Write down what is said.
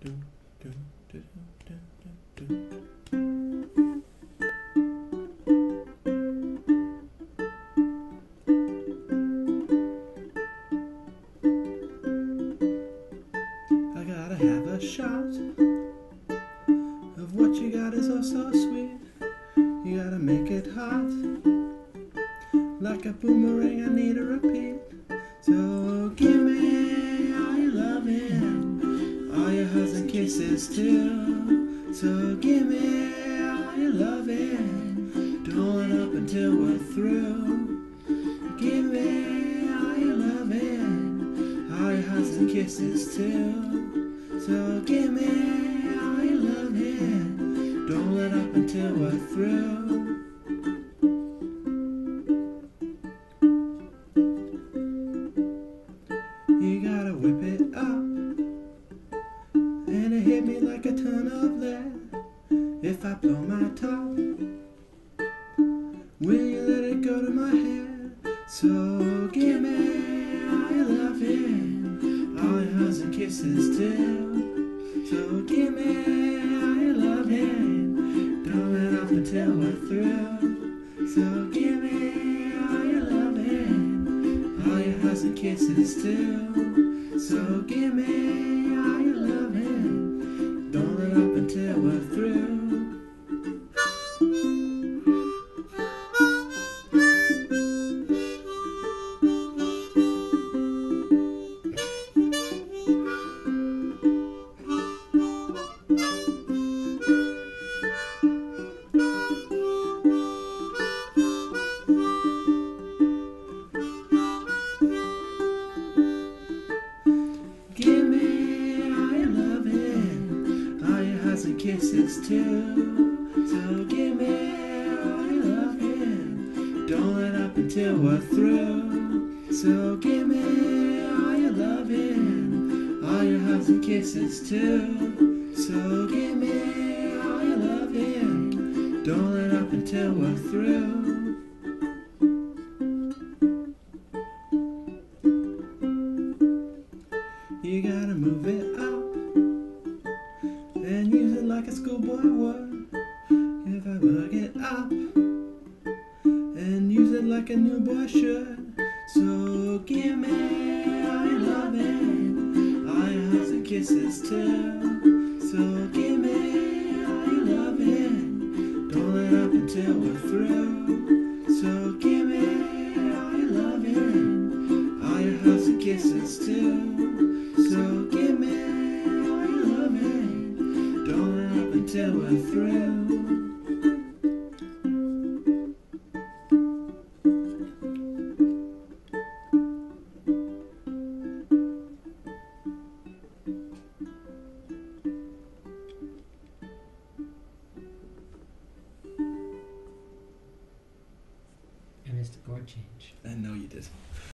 I gotta have a shot of what you got is oh so sweet. You gotta make it hot. Like a boomerang, So give me all your loving, don't let up until we're through. Give me all your loving, all your hugs and kisses too. So give me all your loving, don't let up until we're through. You gotta whip it up, hit me like a ton of lead. If I blow my top, will you let it go to my head? So give me all your loving, all your hugs and kisses too. So give me all your loving, don't let up until we're through. So give me all your loving, all your hugs and kisses too. So give me through. Hugs and kisses too. So give me all your loving, don't let up until we're through. So give me all your loving, all your hugs and kisses too. So give me all your loving, don't let up until we're through. You gotta move it up like a schoolboy would. If I work it up and use it like a new boy should. So give me your loving, all your hugs and kisses too. So give me all your loving, don't let up until we're through. So give me your loving, all your hugs and kisses too. Let up until we're through. I missed a chord change. I know you did.